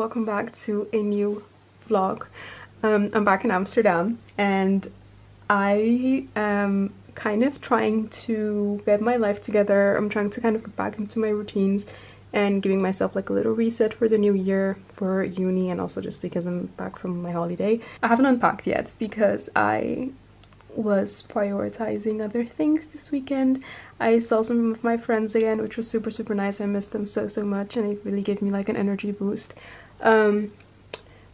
welcome back to a new vlog. Um, I'm back in Amsterdam and I am kind of trying to get my life together. I'm trying to kind of get back into my routines and giving myself like a little reset for the new year for uni and also just because I'm back from my holiday. I haven't unpacked yet because I was prioritizing other things this weekend. I saw some of my friends again, which was super, super nice. I missed them so, so much and it really gave me like an energy boost. Um,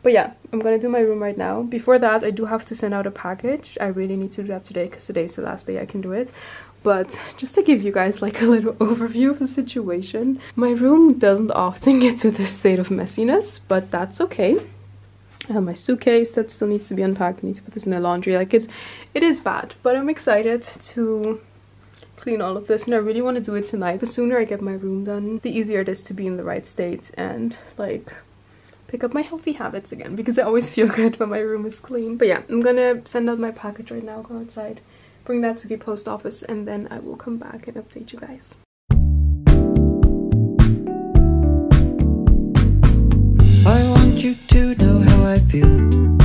but yeah, I'm gonna do my room right now. Before that, I do have to send out a package. I really need to do that today because today's the last day I can do it. But just to give you guys like a little overview of the situation, my room doesn't often get to this state of messiness, but that's okay. I have my suitcase that still needs to be unpacked. I need to put this in the laundry. Like it's, it is bad, but I'm excited to clean all of this and I really want to do it tonight. The sooner I get my room done, the easier it is to be in the right state and like pick up my healthy habits again because I always feel good when my room is clean. But yeah, I'm gonna send out my package right now, go outside, bring that to the post office and then I will come back and update you guys. I want you to know how I feel.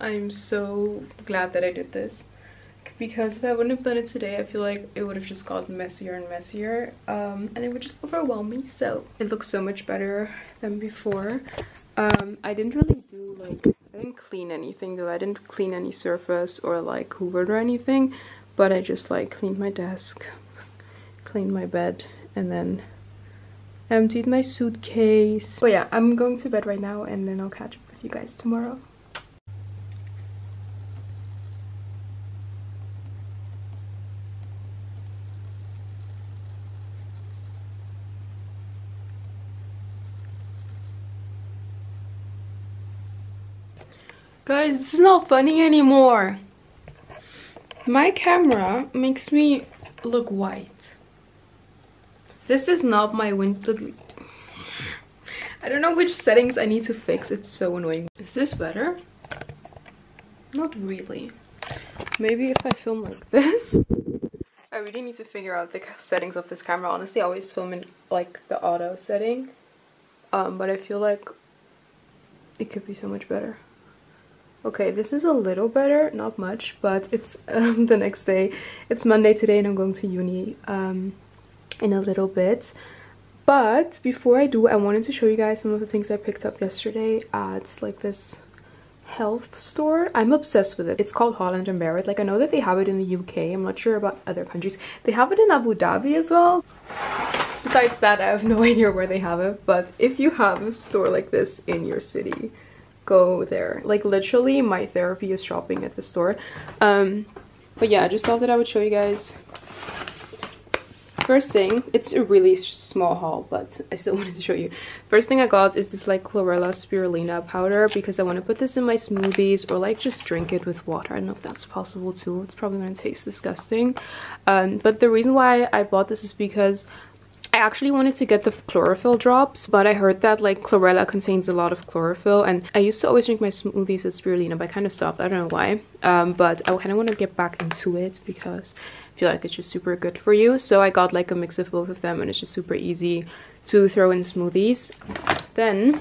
I'm so glad that I did this. Because if I wouldn't have done it today, I feel like it would have just gotten messier and messier. Um, and it would just overwhelm me. So it looks so much better than before. Um, I didn't really do like, I didn't clean anything though. I didn't clean any surface or like hoovered or anything. But I just like cleaned my desk, cleaned my bed, and then emptied my suitcase. But yeah, I'm going to bed right now and then I'll catch up with you guys tomorrow. Guys, this is not funny anymore. My camera makes me look white. This is not my window. I don't know which settings I need to fix. It's so annoying. Is this better? Not really. Maybe if I film like this. I really need to figure out the settings of this camera. Honestly, I always film in like the auto setting. Um, but I feel like it could be so much better. Okay, this is a little better, not much, but it's um, the next day. It's Monday today and I'm going to uni um, in a little bit. But before I do, I wanted to show you guys some of the things I picked up yesterday at like this health store. I'm obsessed with it. It's called Holland and Barrett. Like I know that they have it in the UK. I'm not sure about other countries. They have it in Abu Dhabi as well. Besides that, I have no idea where they have it. But if you have a store like this in your city, go there. Like literally my therapy is shopping at the store. Um, but yeah, I just thought that I would show you guys first thing, it's a really small haul, but I still wanted to show you. First thing I got is this like chlorella spirulina powder because I want to put this in my smoothies or like just drink it with water. I don't know if that's possible too. It's probably going to taste disgusting. Um, but the reason why I bought this is because I actually wanted to get the chlorophyll drops, but I heard that like chlorella contains a lot of chlorophyll and I used to always drink my smoothies with spirulina, but I kind of stopped. I don't know why. Um, but I kind of want to get back into it because I feel like it's just super good for you. So I got like a mix of both of them and it's just super easy to throw in smoothies. Then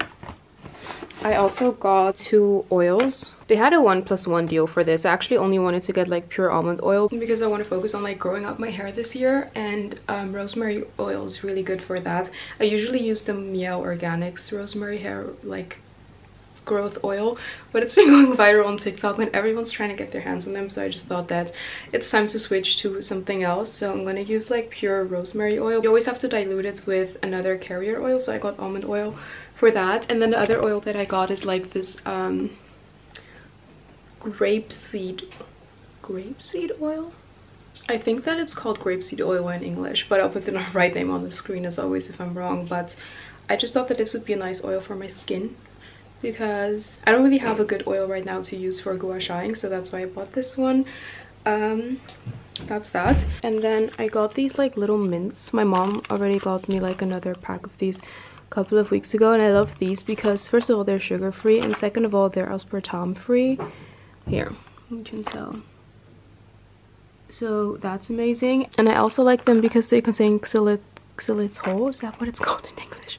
I also got two oils. They had a one plus one deal for this. I actually only wanted to get like pure almond oil because I want to focus on like growing up my hair this year and um, rosemary oil is really good for that. I usually use the Mielle Organics rosemary hair like growth oil but it's been going viral on tiktok and everyone's trying to get their hands on them so i just thought that it's time to switch to something else so i'm gonna use like pure rosemary oil you always have to dilute it with another carrier oil so i got almond oil for that and then the other oil that i got is like this um grapeseed grapeseed oil I think that it's called grapeseed oil in English, but I'll put the right name on the screen as always if I'm wrong. But I just thought that this would be a nice oil for my skin because I don't really have a good oil right now to use for gua shaing, so that's why I bought this one. Um, that's that. And then I got these like little mints. My mom already got me like another pack of these couple of weeks ago and I love these because first of all they're sugar free and second of all they're aspartame free. Here, you can tell. So that's amazing. And I also like them because they contain xylit xylitol. Is that what it's called in English?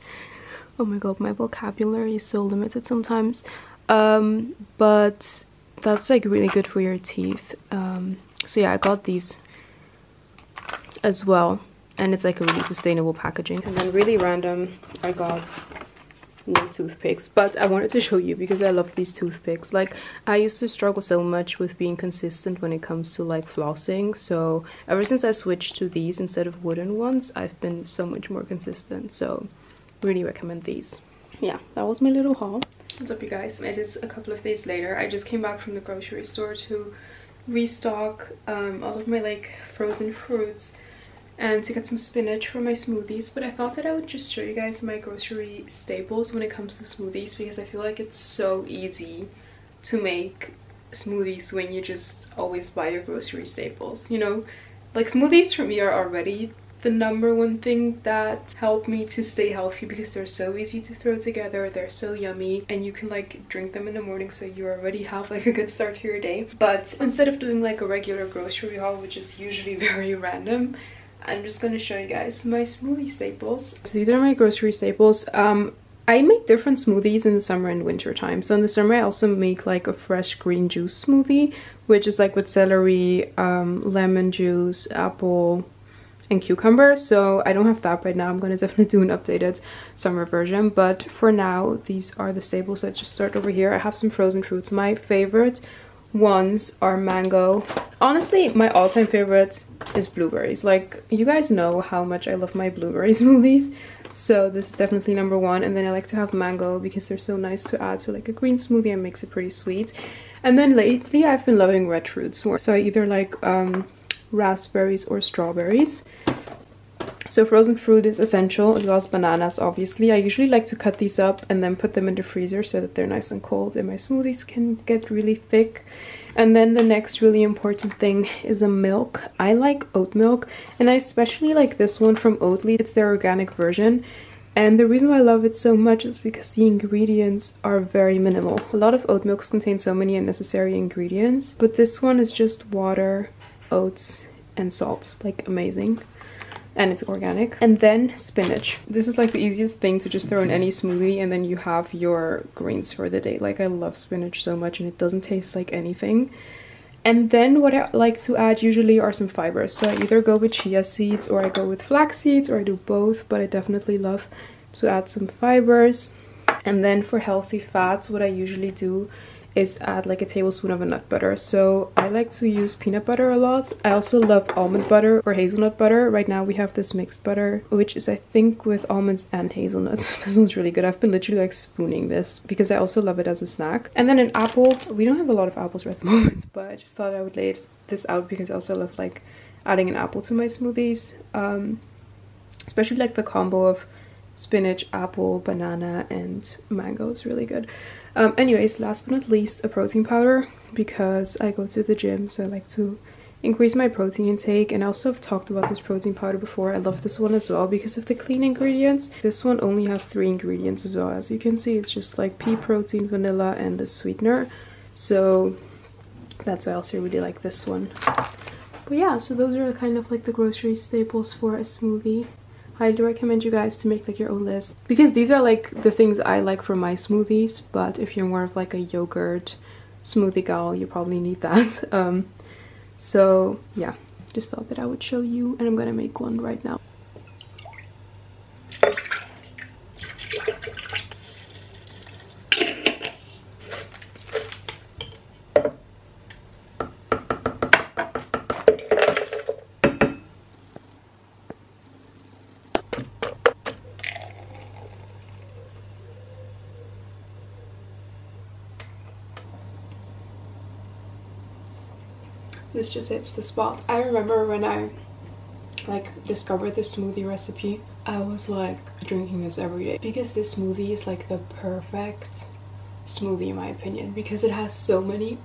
Oh my god, my vocabulary is so limited sometimes. Um, but that's like really good for your teeth. Um, so yeah, I got these as well and it's like a really sustainable packaging. And then really random i got new toothpicks. But i wanted to show you because i love these toothpicks. Like i used to struggle so much with being consistent when it comes to like flossing. So ever since i switched to these instead of wooden ones i've been so much more consistent. So really recommend these. Yeah that was my little haul. What's up you guys? It is a couple of days later. I just came back from the grocery store to restock um, all of my like frozen fruits and to get some spinach for my smoothies but i thought that i would just show you guys my grocery staples when it comes to smoothies because i feel like it's so easy to make smoothies when you just always buy your grocery staples you know? Like smoothies for me are already the number one thing that helped me to stay healthy because they're so easy to throw together they're so yummy and you can like drink them in the morning so you already have like a good start to your day. But instead of doing like a regular grocery haul which is usually very random I'm just to show you guys my smoothie staples. So these are my grocery staples. Um, I make different smoothies in the summer and winter time. So in the summer I also make like a fresh green juice smoothie, which is like with celery, um, lemon juice, apple, and cucumber. So I don't have that right now. I'm to definitely do an updated summer version. But for now, these are the staples. So I just start over here. I have some frozen fruits. My favorite ones are mango. Honestly, my all-time favorite is blueberries. Like, you guys know how much I love my blueberry smoothies. So this is definitely number one. And then I like to have mango because they're so nice to add to like a green smoothie and makes it pretty sweet. And then lately I've been loving red fruits more. So I either like um, raspberries or strawberries. So frozen fruit is essential as well as bananas obviously. I usually like to cut these up and then put them in the freezer so that they're nice and cold and my smoothies can get really thick. And then the next really important thing is a milk. I like oat milk and I especially like this one from Oatly. It's their organic version. And the reason why I love it so much is because the ingredients are very minimal. A lot of oat milks contain so many unnecessary ingredients, but this one is just water, oats, and salt. Like amazing and it's organic. And then spinach. This is like the easiest thing to just throw in any smoothie and then you have your greens for the day. Like I love spinach so much and it doesn't taste like anything. And then what I like to add usually are some fibers. So I either go with chia seeds or I go with flax seeds or I do both, but I definitely love to add some fibers. And then for healthy fats, what I usually do is add like a tablespoon of a nut butter. So I like to use peanut butter a lot. I also love almond butter or hazelnut butter. Right now we have this mixed butter, which is I think with almonds and hazelnuts. this one's really good. I've been literally like spooning this because I also love it as a snack. And then an apple. We don't have a lot of apples right at the moment, but I just thought I would lay this out because I also love like adding an apple to my smoothies. Um, especially like the combo of spinach, apple, banana, and mango is really good. Um, anyways, last but not least, a protein powder because I go to the gym, so I like to increase my protein intake and I also have talked about this protein powder before. I love this one as well because of the clean ingredients. This one only has three ingredients as well. As you can see, it's just like pea protein, vanilla, and the sweetener. So that's why I also really like this one. But yeah, so those are kind of like the grocery staples for a smoothie. Highly recommend you guys to make like your own list because these are like the things I like for my smoothies. But if you're more of like a yogurt smoothie gal, you probably need that. Um, so yeah, just thought that I would show you and I'm gonna make one right now. Just hits the spot. I remember when I like discovered this smoothie recipe, I was like drinking this every day. Because this smoothie is like the perfect smoothie in my opinion. Because it has so many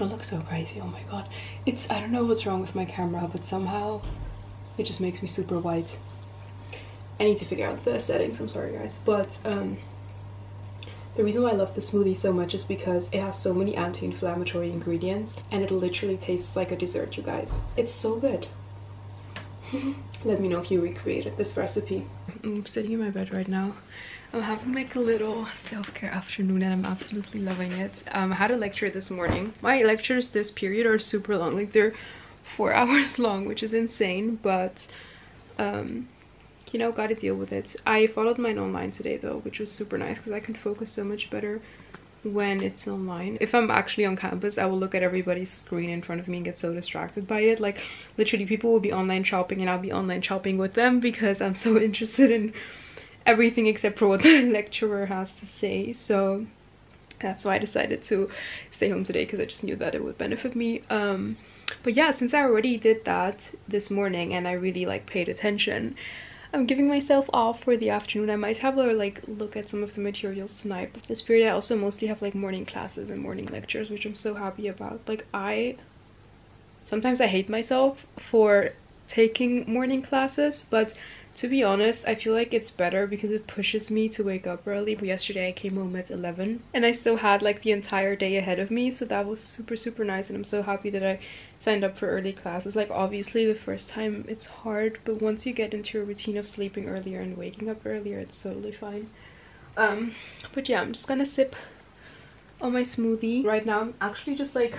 it looks so crazy oh my god. It's i don't know what's wrong with my camera but somehow it just makes me super white. I need to figure out the settings i'm sorry guys. But um the reason why I love the smoothie so much is because it has so many anti-inflammatory ingredients and it literally tastes like a dessert, you guys. It's so good. Let me know if you recreated this recipe. I'm sitting in my bed right now. I'm having like a little self-care afternoon and I'm absolutely loving it. Um, I had a lecture this morning. My lectures this period are super long. Like they're four hours long, which is insane. But um, you know, gotta deal with it. I followed mine online today though, which was super nice because I can focus so much better when it's online. If I'm actually on campus, I will look at everybody's screen in front of me and get so distracted by it. Like literally people will be online shopping and I'll be online shopping with them because I'm so interested in everything except for what the lecturer has to say. So that's why I decided to stay home today because I just knew that it would benefit me. Um, but yeah, since I already did that this morning and I really like paid attention, I'm giving myself off for the afternoon. I might have a like look at some of the materials tonight. But this period I also mostly have like morning classes and morning lectures, which I'm so happy about. Like I sometimes I hate myself for taking morning classes, but to be honest, I feel like it's better because it pushes me to wake up early. But yesterday I came home at 11 and I still had like the entire day ahead of me. So that was super, super nice. And I'm so happy that I signed up for early classes. Like obviously the first time it's hard, but once you get into a routine of sleeping earlier and waking up earlier, it's totally fine. Um, but yeah, I'm just gonna sip on my smoothie. Right now I'm actually just like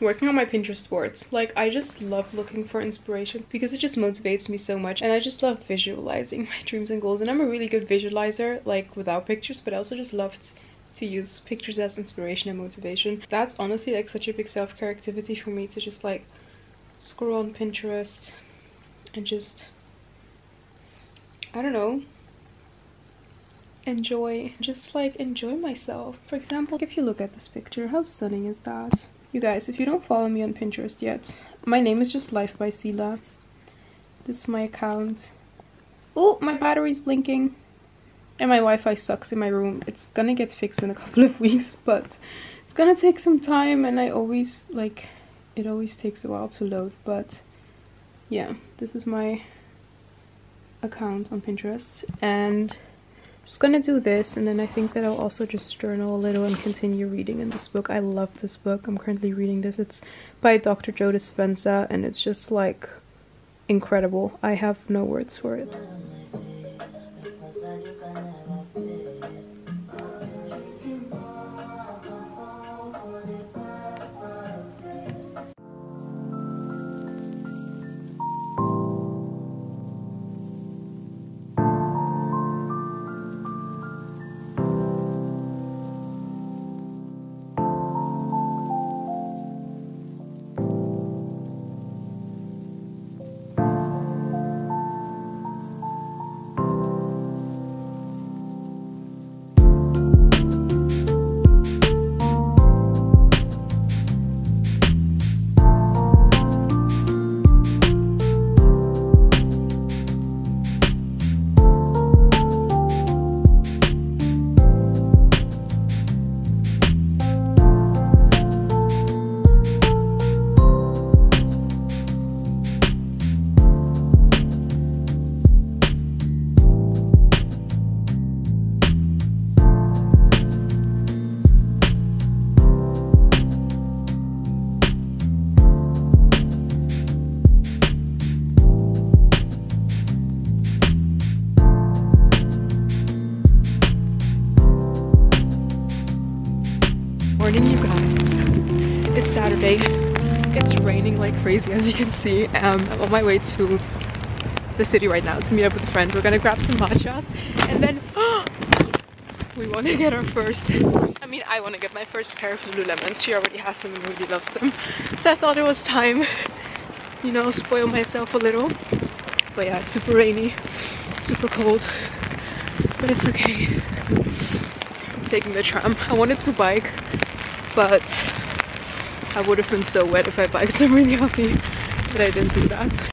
working on my Pinterest boards. Like I just love looking for inspiration because it just motivates me so much and I just love visualizing my dreams and goals and I'm a really good visualizer like without pictures but I also just loved to use pictures as inspiration and motivation. That's honestly like such a big self-care activity for me to just like scroll on Pinterest and just I don't know enjoy just like enjoy myself. For example if you look at this picture how stunning is that? You guys if you don't follow me on pinterest yet my name is just life by Cila. This is my account. Oh my battery's blinking and my Wi-Fi sucks in my room. It's gonna get fixed in a couple of weeks, but it's gonna take some time and I always, like, it always takes a while to load, but yeah, this is my account on Pinterest and I'm just gonna do this and then I think that I'll also just journal a little and continue reading in this book. I love this book. I'm currently reading this. It's by Dr. Joe Dispenza and it's just like incredible. I have no words for it. Like crazy as you can see. Um, I'm on my way to the city right now to meet up with a friend. We're gonna grab some matchas and then we want to get our first I mean I want to get my first pair of Lululemons. She already has them and really loves them. So I thought it was time, you know, spoil myself a little. But yeah, it's super rainy, super cold, but it's okay. I'm taking the tram. I wanted to bike, but I would have been so wet if I biked. So I'm really happy that I didn't do that.